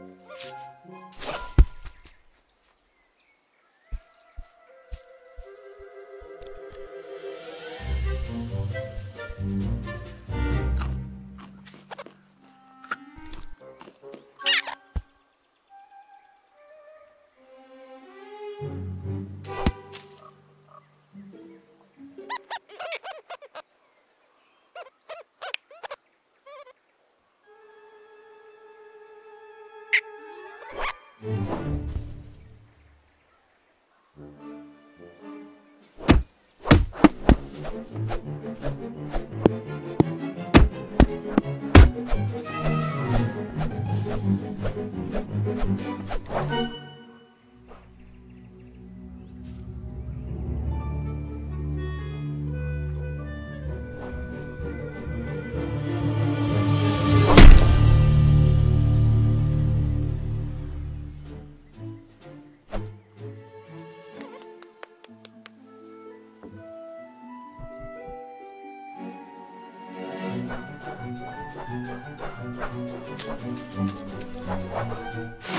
you Música you.